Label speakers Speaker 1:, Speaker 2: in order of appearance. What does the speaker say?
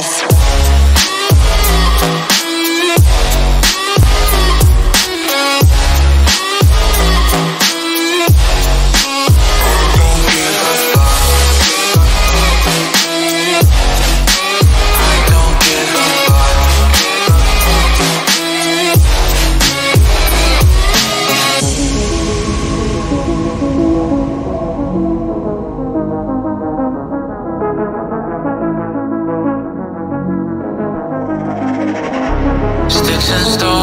Speaker 1: Sticks break my